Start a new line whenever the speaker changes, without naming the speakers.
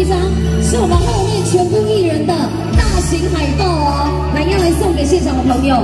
一张是我们后面全部艺人的大型海报哦，来，要来送给现场的朋友。